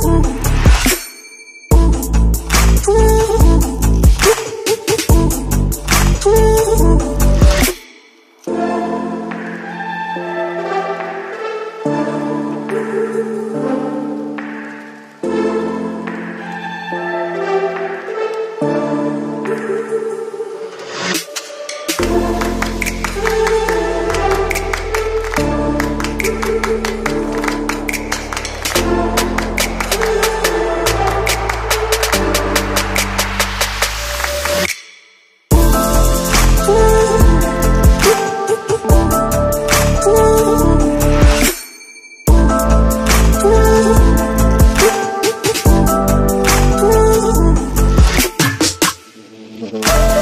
Oh. Oh.